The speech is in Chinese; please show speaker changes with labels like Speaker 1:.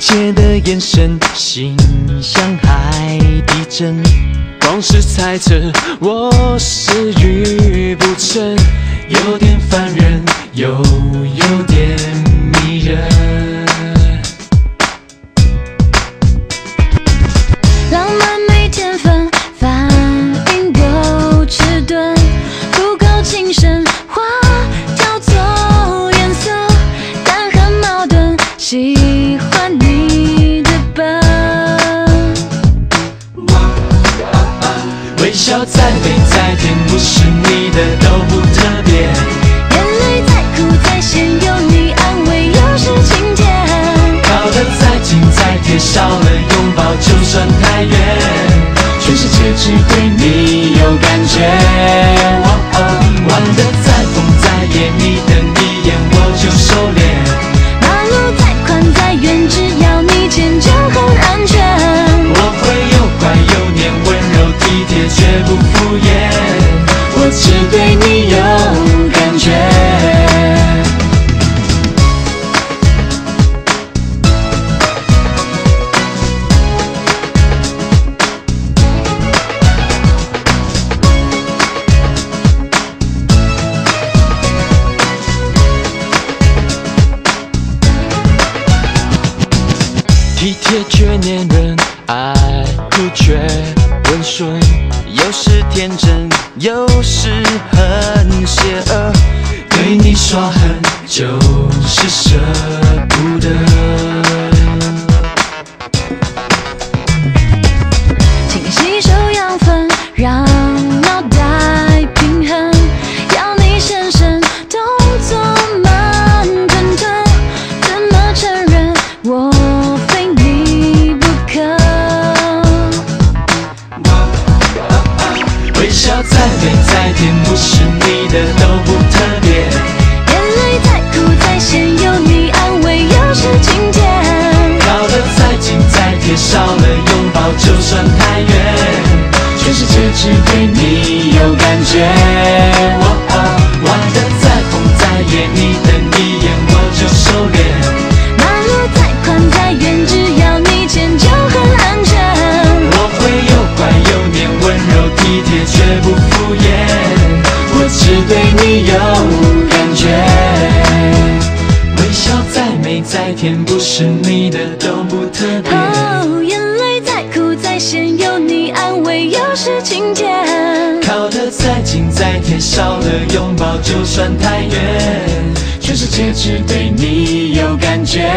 Speaker 1: 界的眼神，心像海底针。光是猜测，我是愚不成，有点烦人，又有点迷人。
Speaker 2: 浪漫没天分，反应够迟钝，不够谨慎，话挑错颜色，但很矛盾，
Speaker 1: 微笑再美再甜，不是你的都不特别。
Speaker 2: 眼泪再苦再咸，有你安慰又是晴天。
Speaker 1: 靠得再近再贴，少了拥抱就算太远。全世界只对你有感觉。体贴却黏人，爱哭却温顺，有时天真，有时很邪恶。对你耍狠，就是舍不得。笑再美再甜，不是你的都不特别。
Speaker 2: 眼泪再苦再咸，有你安慰又是晴天。
Speaker 1: 靠得再近再贴，少了拥抱就算太远。全世界只对你有感觉。我哦玩得再疯再野，你感觉。微笑再美再甜，不是你的都不特别。
Speaker 2: 哦，眼泪再苦再咸，有你安慰又是晴天。
Speaker 1: 靠得再近再贴，少了拥抱就算太远。全世界只对你有感觉。